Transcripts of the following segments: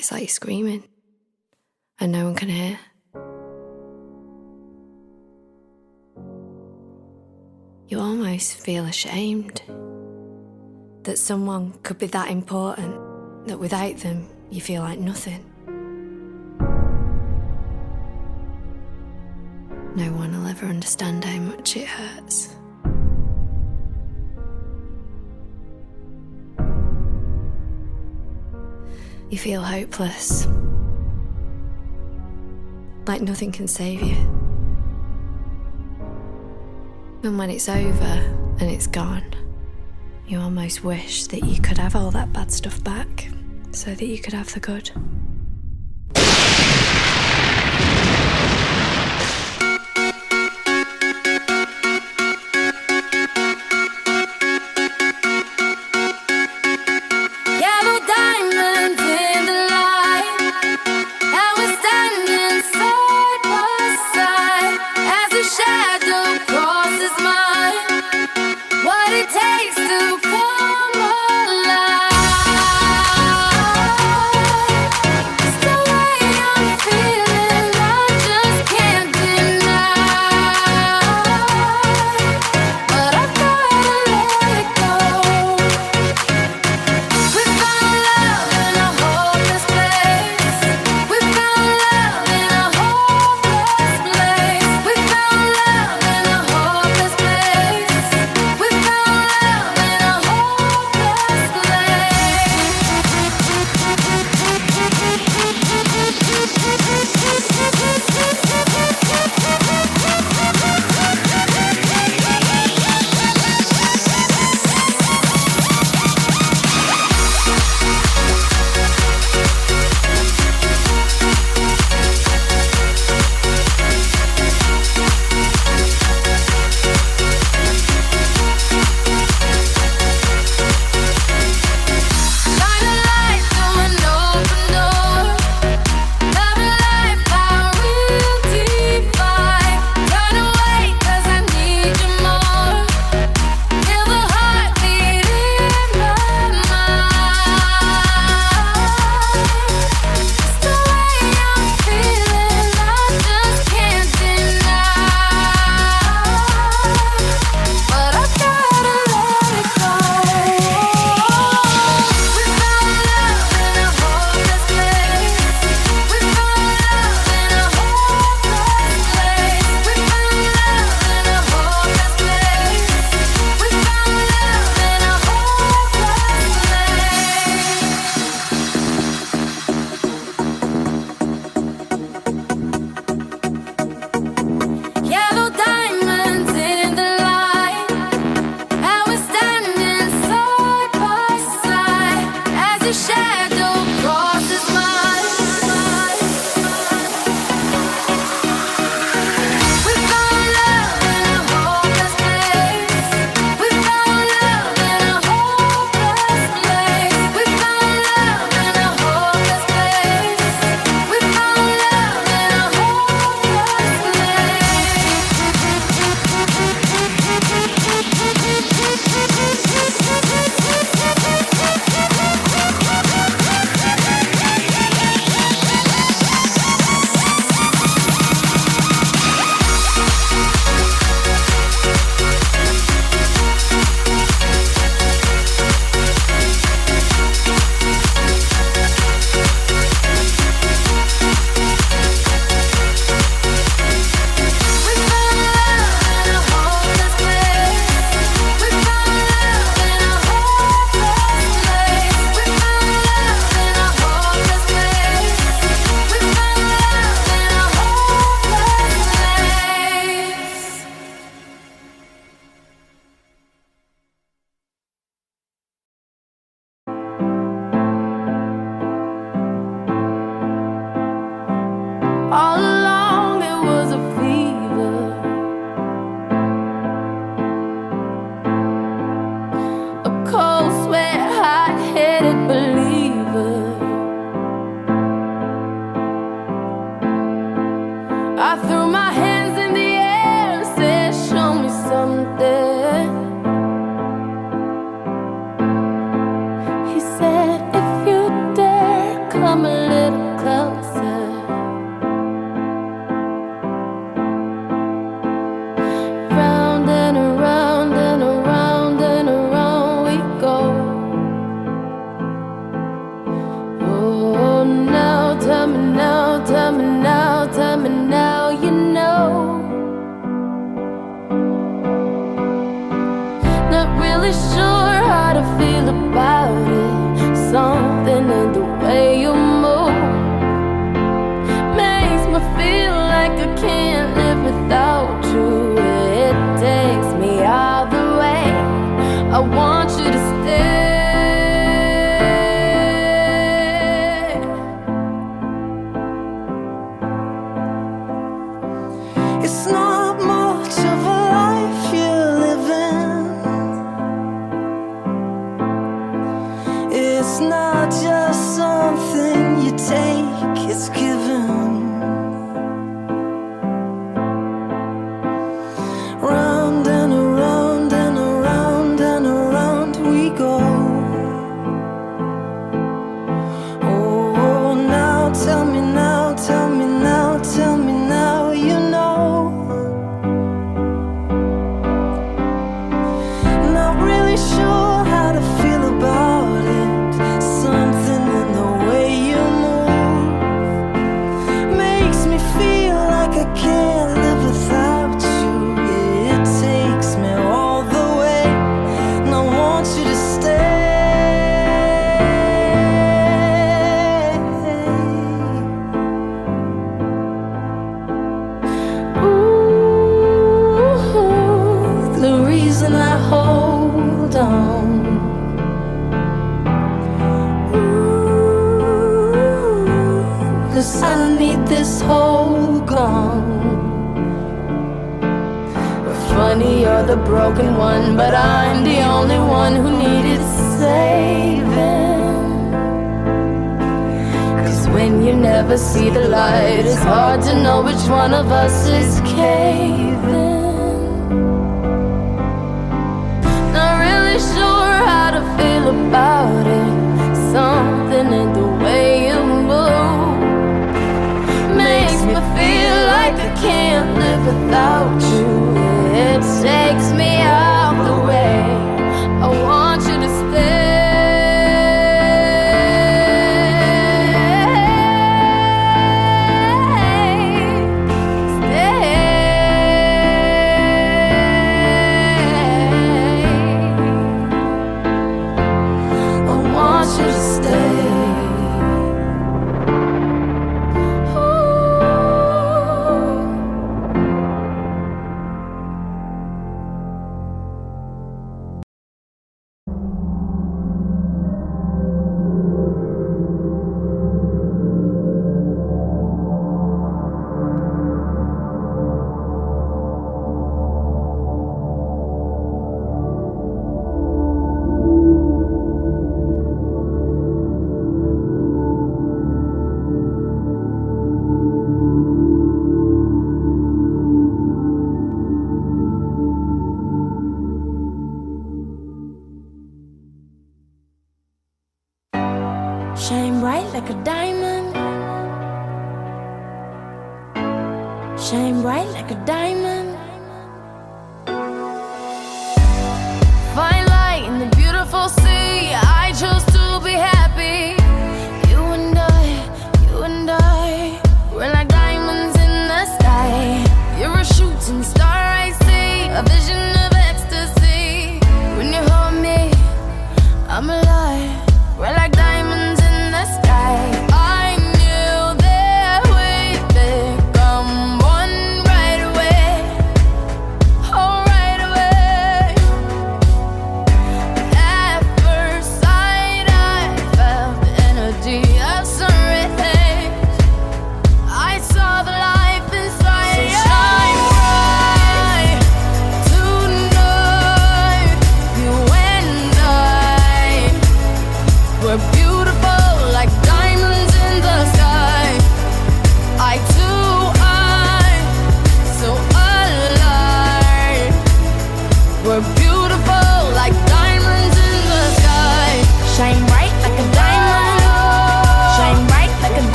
It's like screaming, and no one can hear. You almost feel ashamed that someone could be that important that without them you feel like nothing. No one will ever understand how much it hurts. You feel hopeless. Like nothing can save you. And when it's over and it's gone, you almost wish that you could have all that bad stuff back so that you could have the good.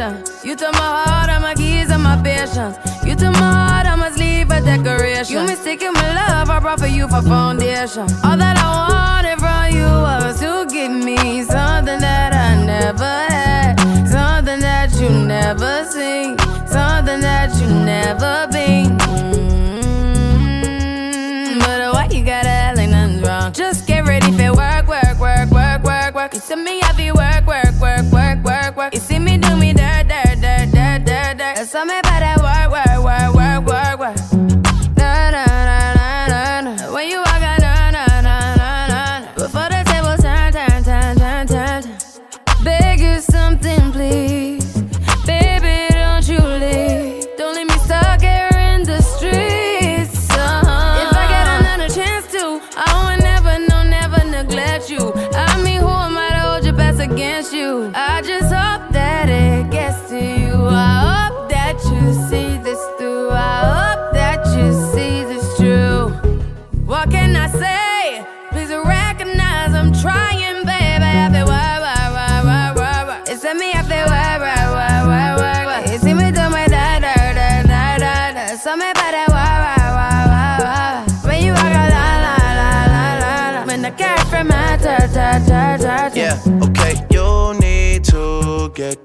Are. You took my heart, all my keys, and my patience. You took my heart, I must leave a decoration. You mistaken my love, I brought for you for foundation. All that I wanted from you was to give me something that I never had, something that you never seen, something that you never been. Mm, But why you gotta act like nothing's wrong? Just get ready for work, work, work, work, work, work. You see me work, work,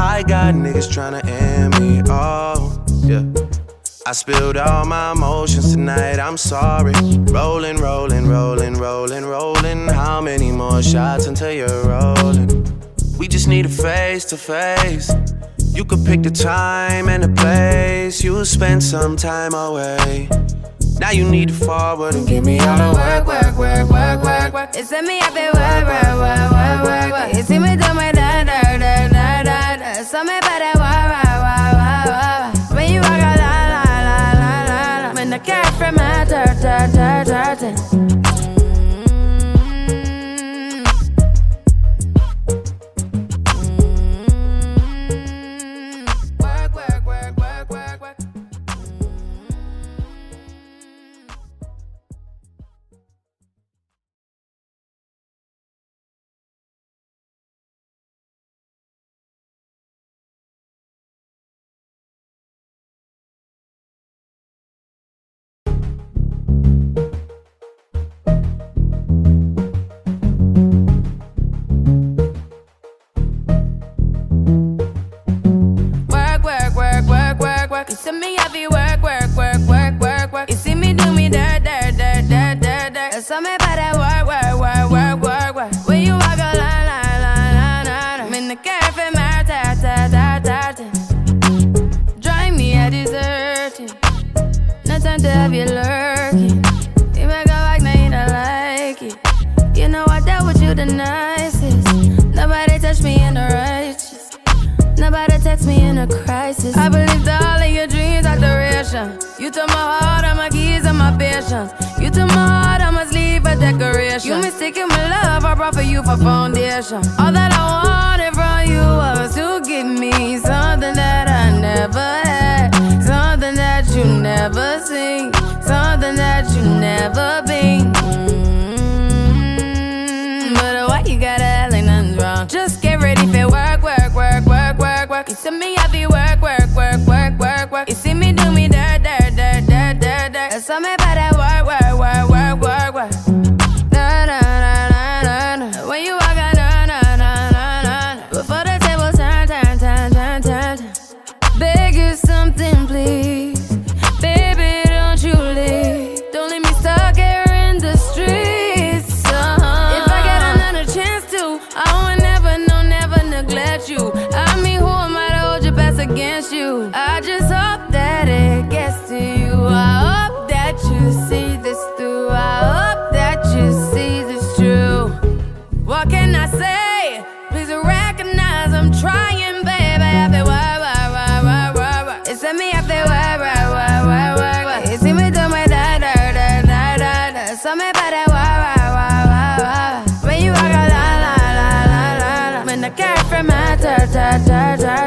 I got niggas tryna end me. Oh, yeah. I spilled all my emotions tonight, I'm sorry. Rolling, rolling, rolling, rolling, rolling. How many more shots until you're rolling? We just need a face to face. You could pick the time and the place. You'll spend some time away. Now you need to forward and give me all the work, work, work, work, work, work. It's me, work, work, work, work, work. You see me do my ta, to me everywhere.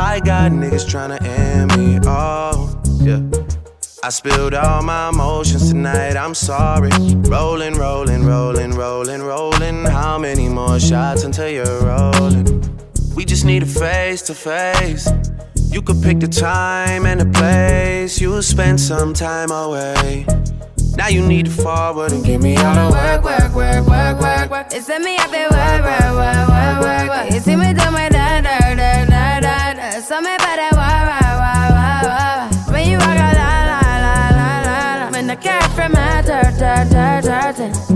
I got niggas tryna end me off. Yeah. I spilled all my emotions tonight, I'm sorry. Rolling, rolling, rolling, rolling, rolling. How many more shots until you're rolling? We just need a face to face. You could pick the time and the place. You'll spend some time away. Now you need to forward and get me all the work, work, work, work, work, work. It's me out there, work, work, work, work, work. You see me do my so some better wah, wah, wah, wah, wah. When you walk out, la, la, la, la, la. When the cat from my dirt, dirt, dirt, dirt.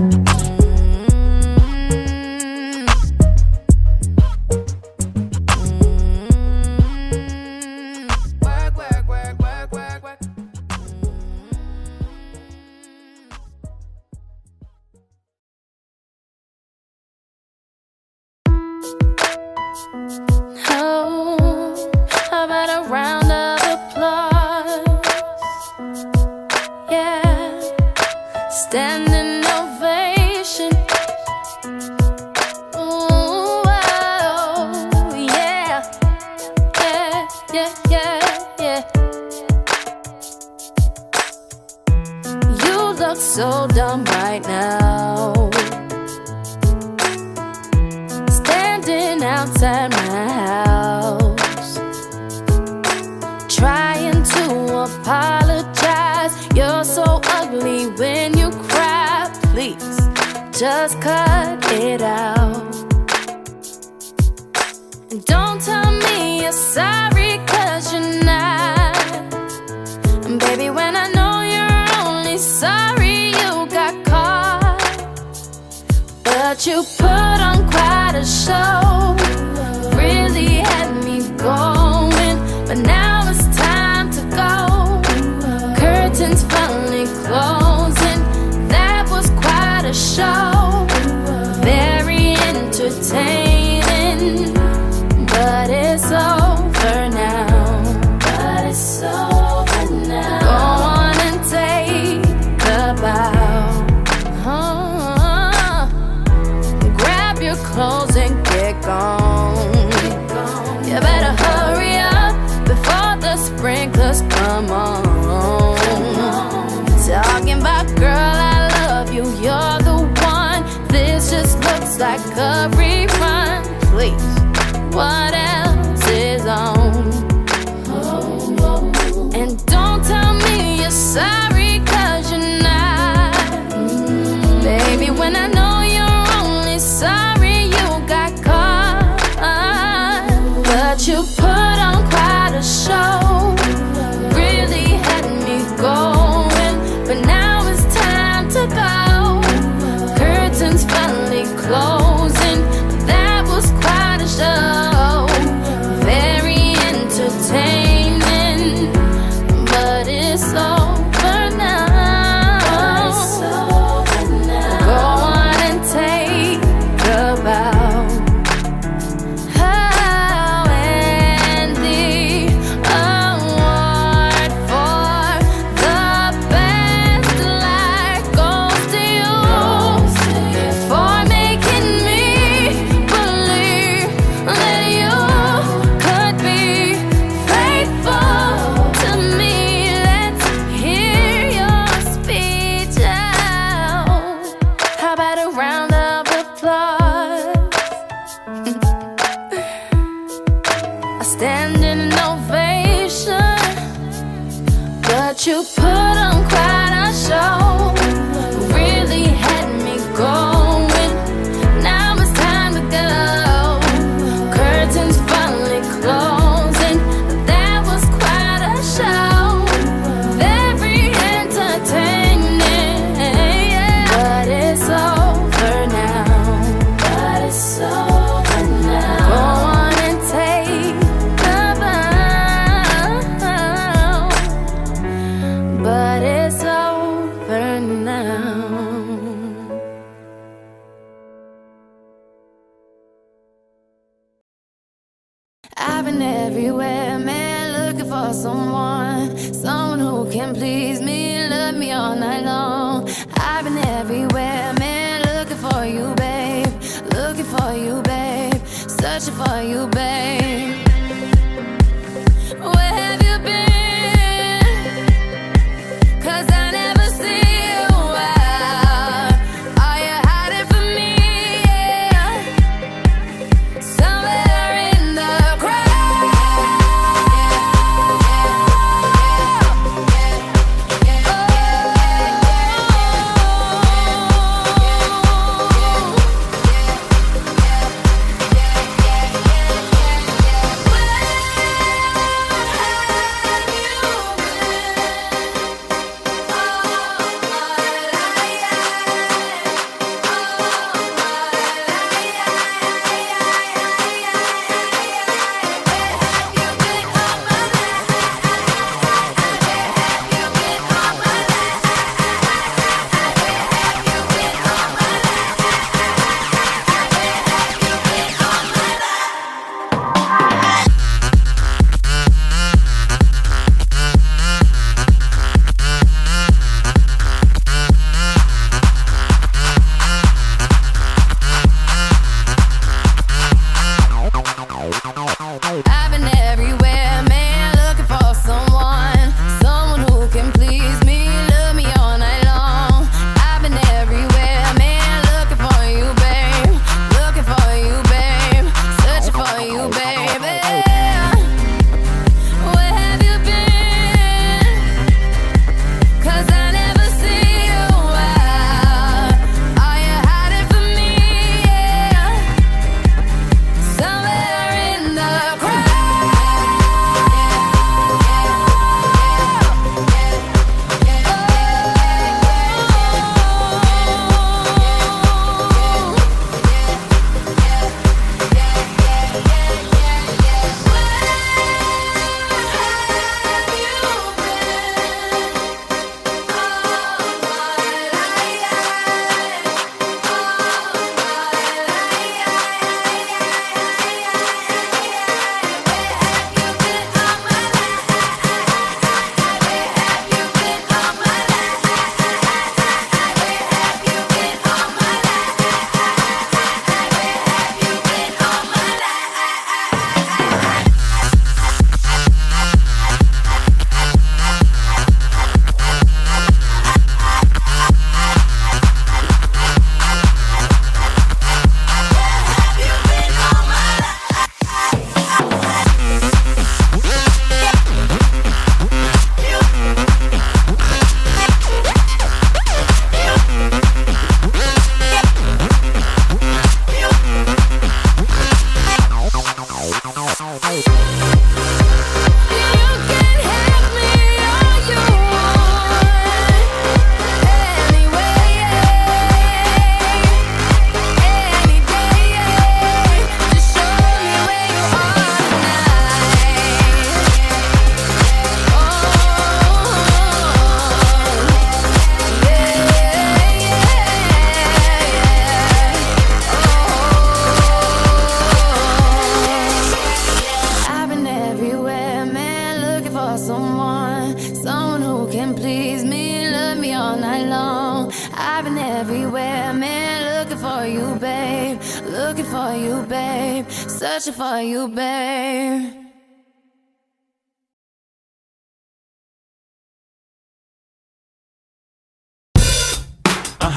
sorry. coração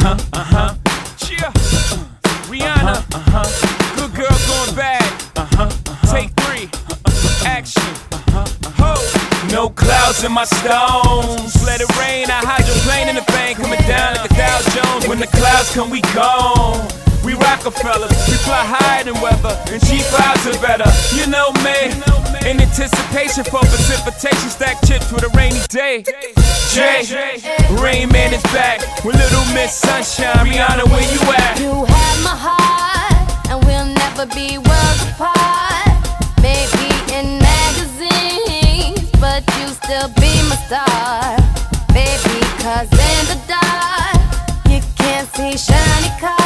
huh, uh huh. Cheer. Rihanna, uh huh. Good girl going bad. Uh huh. Take three. Uh-huh. Action. Uh huh. No clouds in my stones. Let it rain. I hydroplane in the bank. Coming down like a Dow Jones. When the clouds come, we gone. We Rockefellers, we fly higher than weather, and cheap flies are better. You know me, in anticipation for precipitation, stack chips for a rainy day. Jay, Rain Man is back with Little Miss Sunshine. Rihanna, where you at? You have my heart, and we'll never be worlds apart. Maybe in magazines, but you still be my star. Baby, cause in the dark, you can't see shiny cars.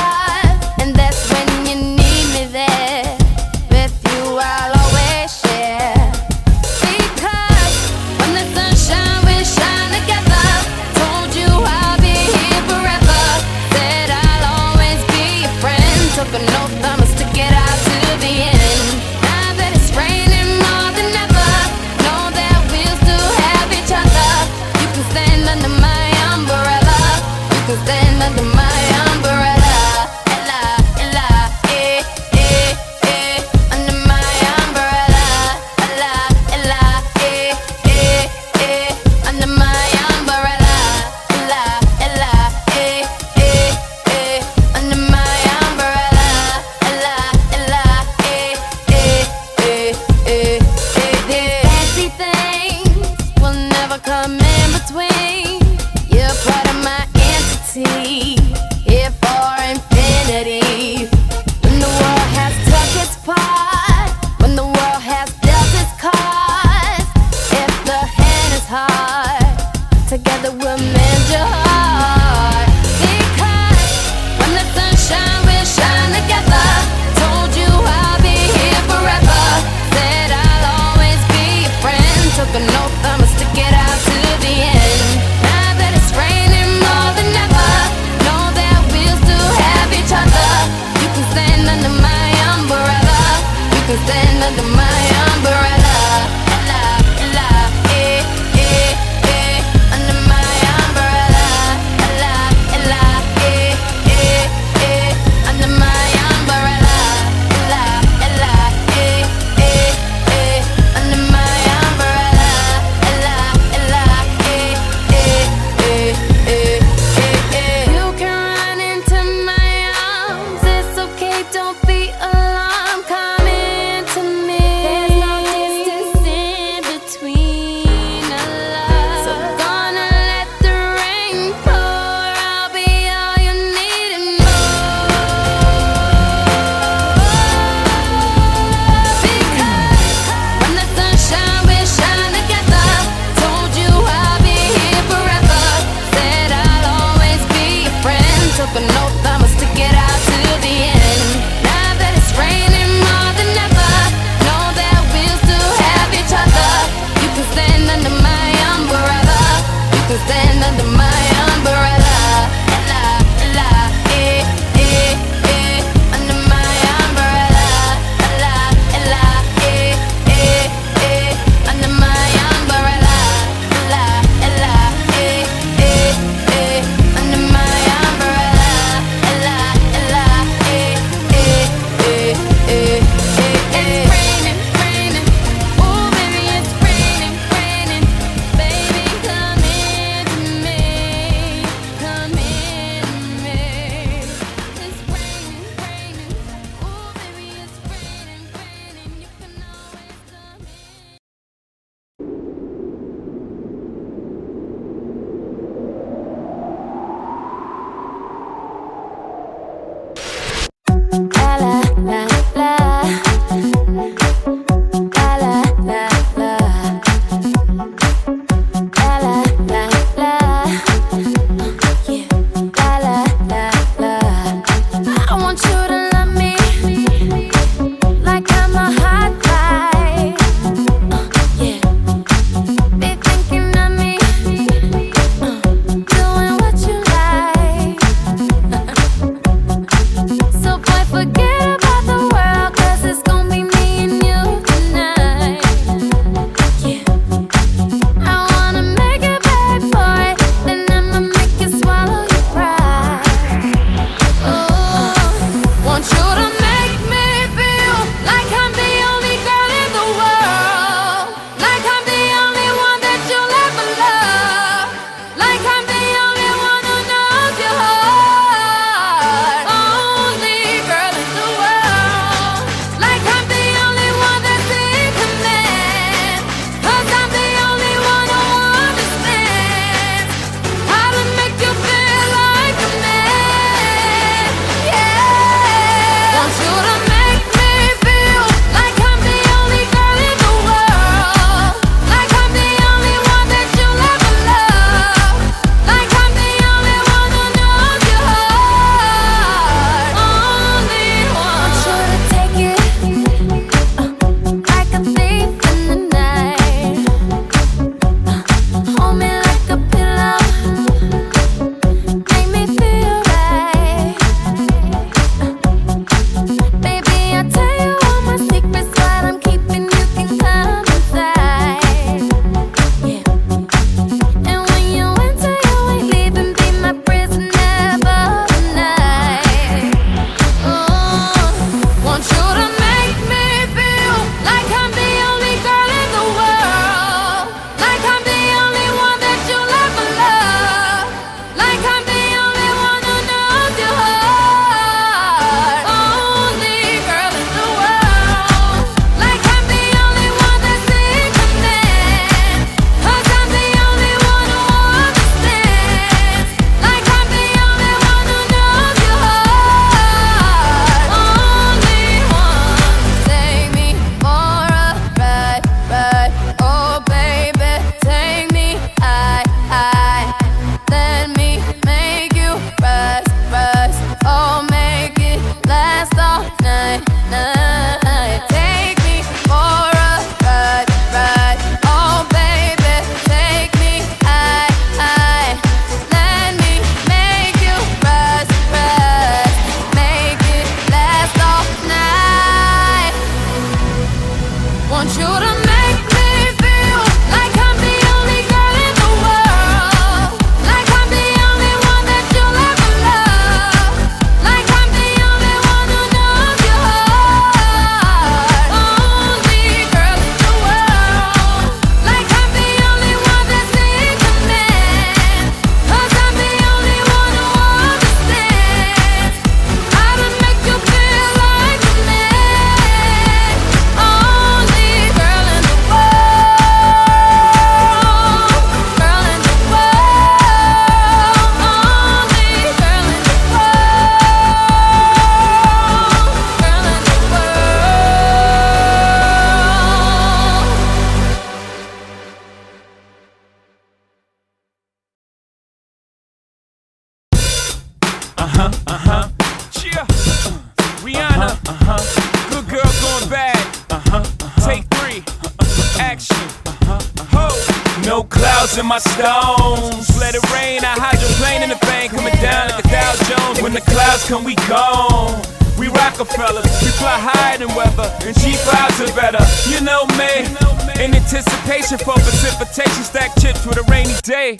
When the clouds come, we gone. We Rockefellers, we fly higher than weather, and she flies are better. You know me, in anticipation for precipitation, stack chips with a rainy day.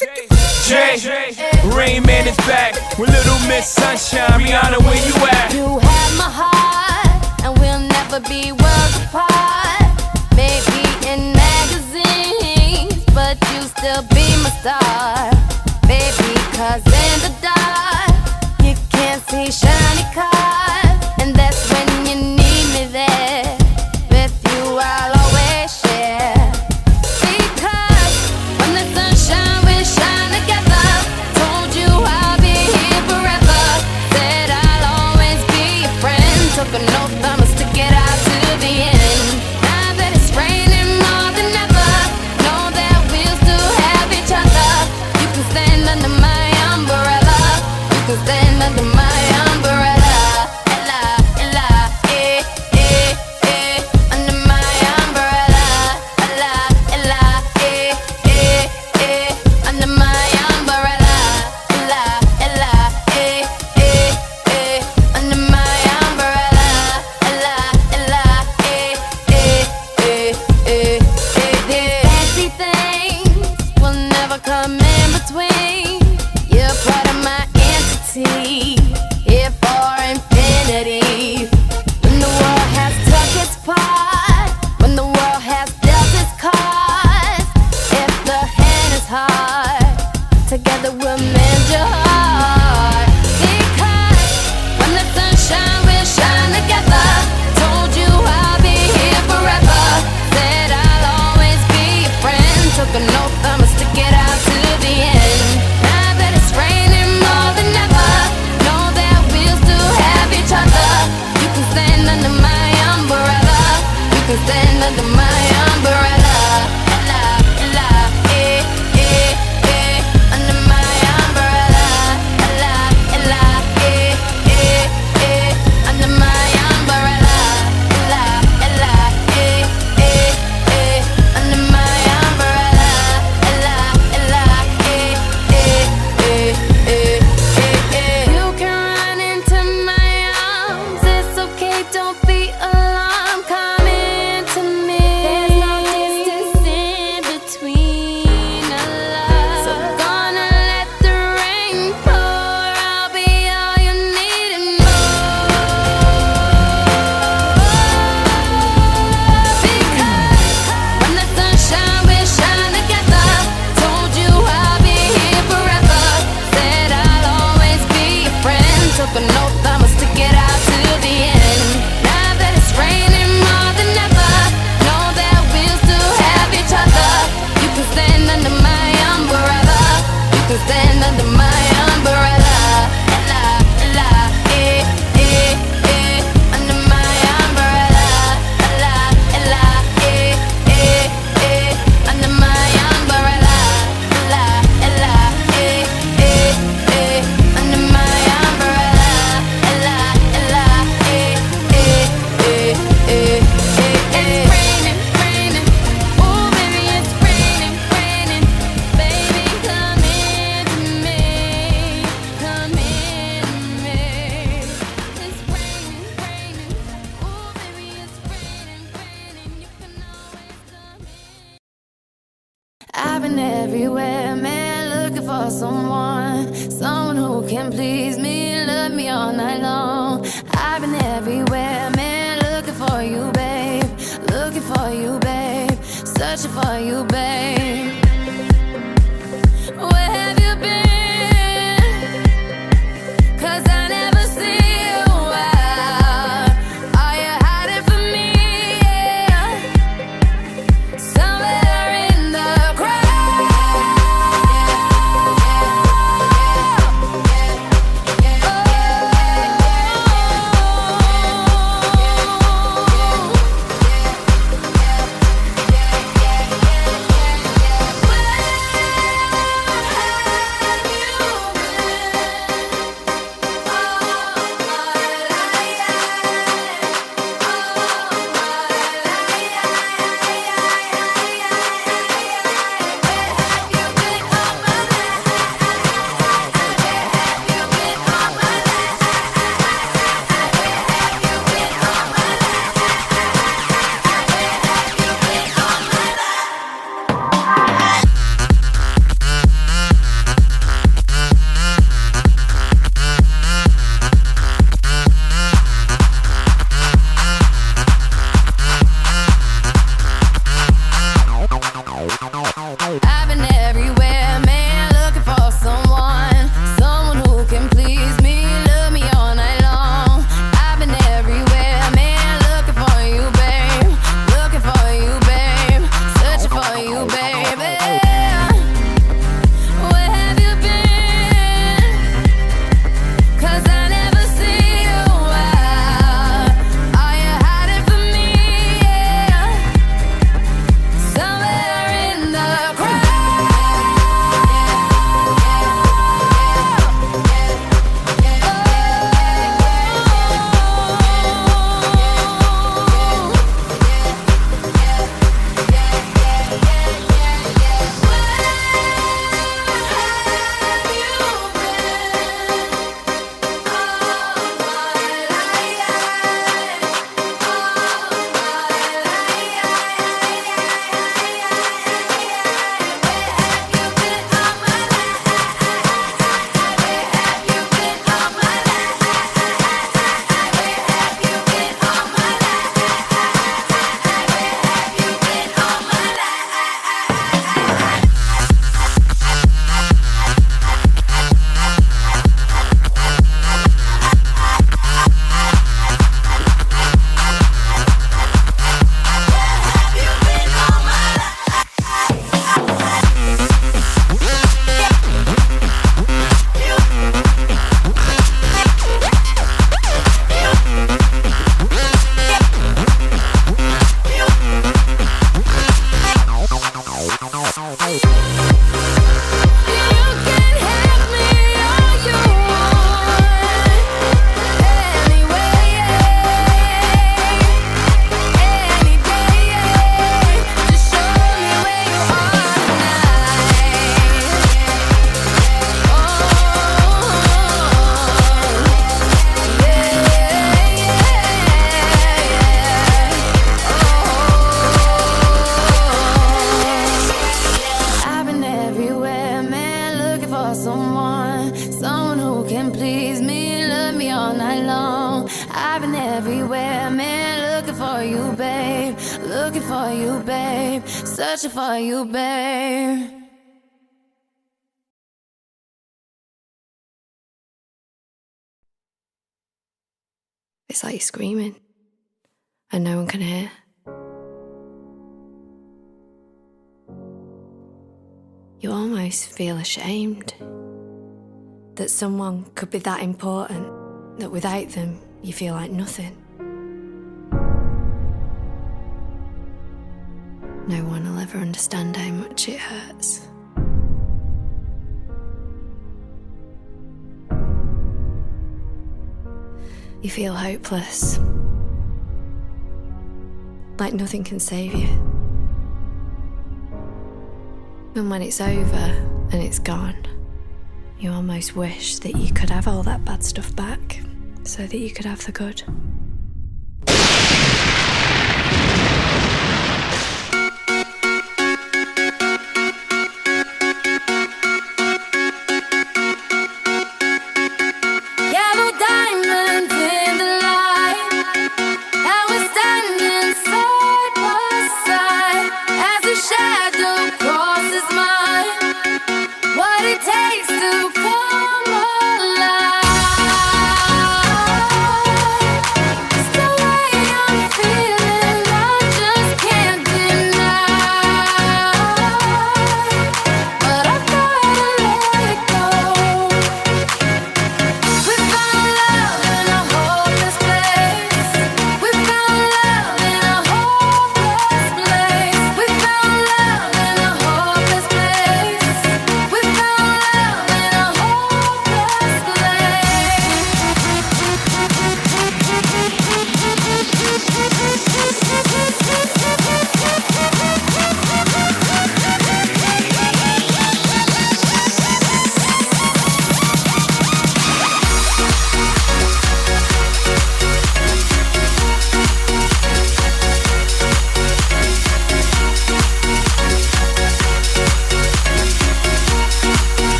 Jay, Rain Man is back with Little Miss Sunshine. Rihanna, where you at? You have my heart, and we'll never be worlds apart. Maybe in magazines, but you still be my star, baby. Cause in the dark. Pishani car ashamed that someone could be that important that without them you feel like nothing. No one will ever understand how much it hurts. You feel hopeless. Like nothing can save you. And when it's over and it's gone, you almost wish that you could have all that bad stuff back so that you could have the good.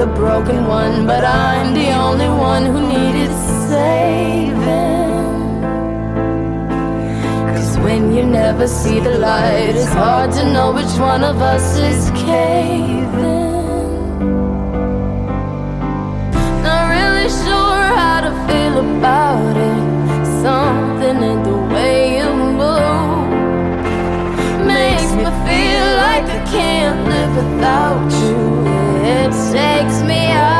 the broken one, but I'm the only one who needed saving. Cause when you never see the light, it's hard to know which one of us is caving. Not really sure how to feel about it. Something in the way you move makes me feel like I can't live without you takes me up.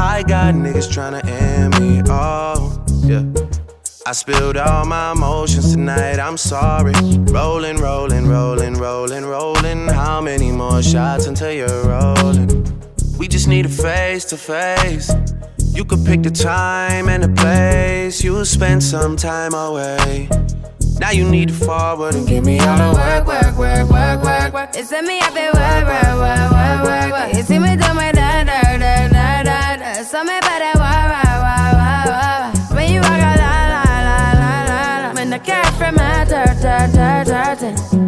I got niggas tryna end me off. Yeah. I spilled all my emotions tonight, I'm sorry. Rolling, rolling, rolling, rolling, rolling. How many more shots until you're rolling? We just need a face to face. You could pick the time and the place. You'll spend some time away. Now you need to forward and give me all the work, work, work, work, work, work. It's me, work, work, work, work, work. You see me do my dirt, dirt, dirt, dirt,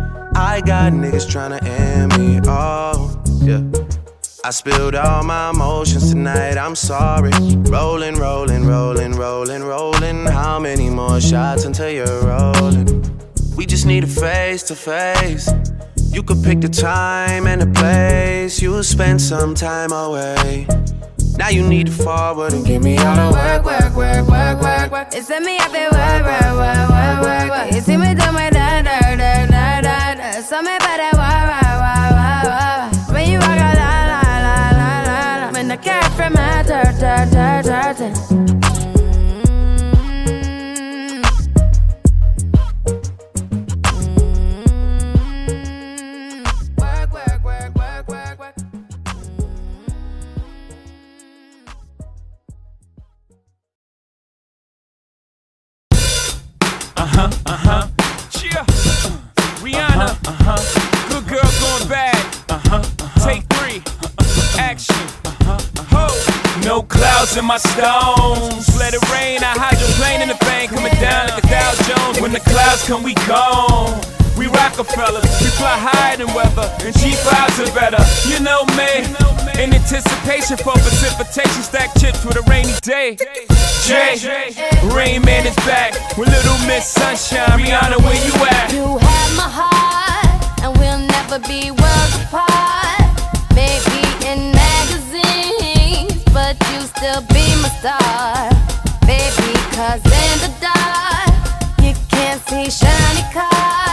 I got niggas tryna end me. off. yeah. I spilled all my emotions tonight, I'm sorry. Rolling, rolling, rolling, rolling, rolling. How many more shots until you're rolling? We just need a face to face. You could pick the time and the place. You'll spend some time away. Now you need to forward and give me all the work, work, work, work, work, work. It's me up there, work, work, work, work, work. You see me do my da da dirt. Work, work, work, work, work, work. Yeah. Rihanna. Uh huh. Good girl going bad. Uh huh. Take three. Action. Ho. No clouds in my stones. Let it rain. I hydroplane in the bank. Coming down like a Dow Jones. When the clouds come, we gone. We Rockefellers, we fly higher than weather, and cheap vibes are better. You know me, in anticipation for precipitation, stack chips with a rainy day. Jay, Rain Man is back with Little Miss Sunshine. Rihanna, where you at? You have my heart, and we'll never be worlds apart still be my star, baby, cause in the dark, you can't see shiny cars.